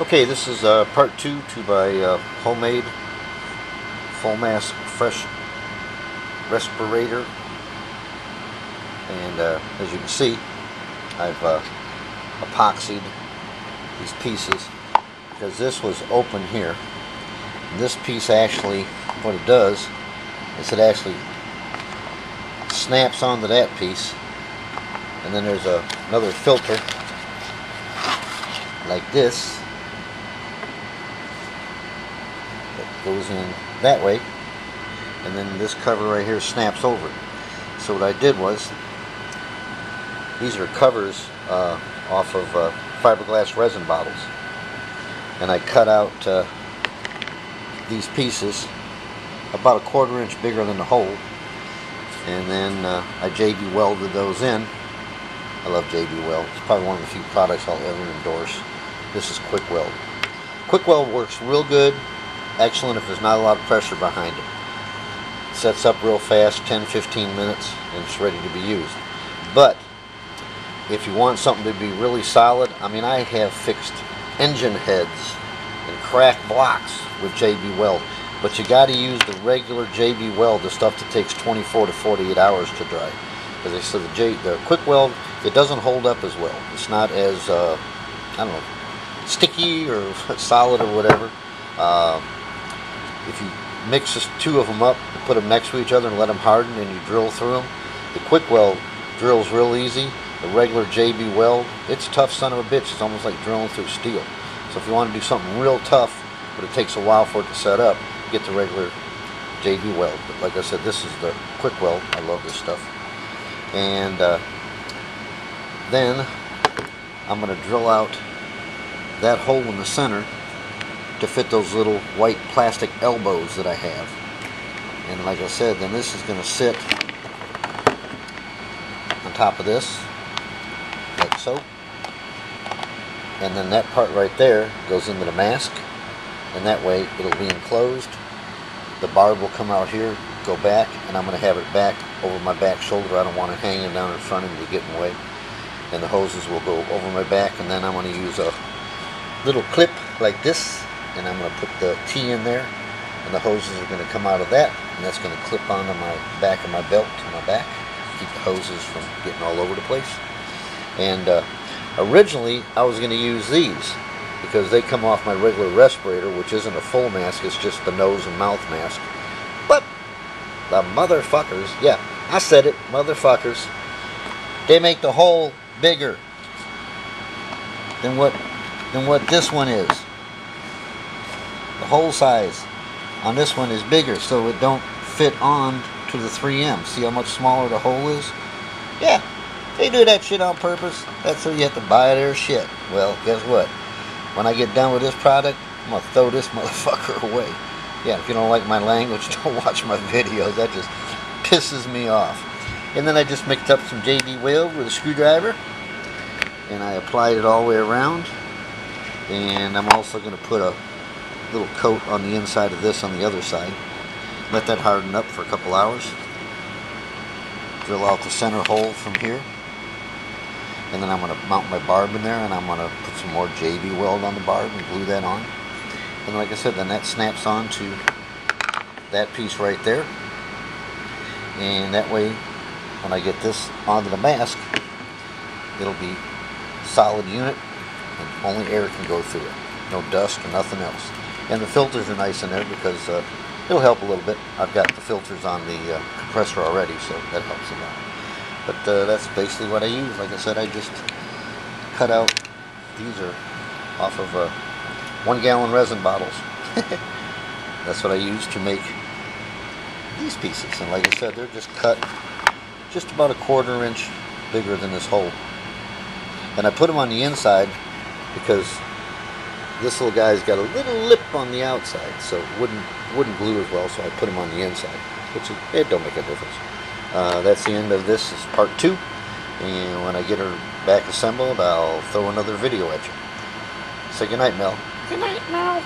Okay, this is uh, part two to my uh, homemade full mask fresh respirator. And uh, as you can see, I've uh, epoxied these pieces because this was open here. And this piece actually, what it does is it actually snaps onto that piece. And then there's a, another filter like this goes in that way and then this cover right here snaps over. So what I did was these are covers uh, off of uh, fiberglass resin bottles. And I cut out uh, these pieces about a quarter inch bigger than the hole. And then uh, I JB welded those in. I love JB Weld. It's probably one of the few products I'll ever endorse. This is quick weld. Quick weld works real good excellent if there's not a lot of pressure behind it. Sets up real fast, 10-15 minutes, and it's ready to be used. But if you want something to be really solid, I mean I have fixed engine heads and cracked blocks with JB Weld. But you got to use the regular JB Weld, the stuff that takes 24 to 48 hours to dry. Because they said the, J, the quick weld, it doesn't hold up as well. It's not as, uh, I don't know, sticky or solid or whatever. Um, if you mix the two of them up and put them next to each other and let them harden and you drill through them, the quick weld drills real easy. The regular JB weld, it's tough son of a bitch. It's almost like drilling through steel. So if you want to do something real tough, but it takes a while for it to set up, get the regular JB weld. But like I said, this is the quick weld. I love this stuff. And uh, then I'm going to drill out that hole in the center to fit those little white plastic elbows that I have. And like I said, then this is going to sit on top of this, like so. And then that part right there goes into the mask, and that way it'll be enclosed. The barb will come out here, go back, and I'm going to have it back over my back shoulder. I don't want it hanging down in front of me getting get in the way. And the hoses will go over my back, and then I'm going to use a little clip like this and I'm going to put the T in there and the hoses are going to come out of that and that's going to clip onto my back of my belt to my back keep the hoses from getting all over the place. And uh, originally I was going to use these because they come off my regular respirator which isn't a full mask it's just the nose and mouth mask. But the motherfuckers yeah I said it motherfuckers they make the hole bigger than what than what this one is the hole size on this one is bigger so it don't fit on to the 3M. See how much smaller the hole is? Yeah, they do that shit on purpose. That's so you have to buy their shit. Well, guess what? When I get done with this product, I'm to throw this motherfucker away. Yeah, if you don't like my language, don't watch my videos. That just pisses me off. And then I just mixed up some JB Weld with a screwdriver. And I applied it all the way around. And I'm also to put a little coat on the inside of this on the other side. Let that harden up for a couple hours. Drill out the center hole from here. And then I'm going to mount my barb in there and I'm going to put some more JB weld on the barb and glue that on. And like I said, then that snaps on to that piece right there. And that way, when I get this onto the mask, it'll be solid unit and only air can go through it. No dust or nothing else. And the filters are nice in there because uh, it'll help a little bit. I've got the filters on the uh, compressor already, so that helps a lot. But uh, that's basically what I use. Like I said, I just cut out, these are off of uh, one gallon resin bottles. that's what I use to make these pieces. And like I said, they're just cut just about a quarter inch bigger than this hole. And I put them on the inside because this little guy's got a little lip on the outside, so it wouldn't wouldn't glue as well. So I put him on the inside, which it don't make a difference. Uh, that's the end of this. Is part two, and when I get her back assembled, I'll throw another video at you. Say goodnight, Mel. Good night, Mel.